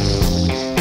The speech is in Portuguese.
Música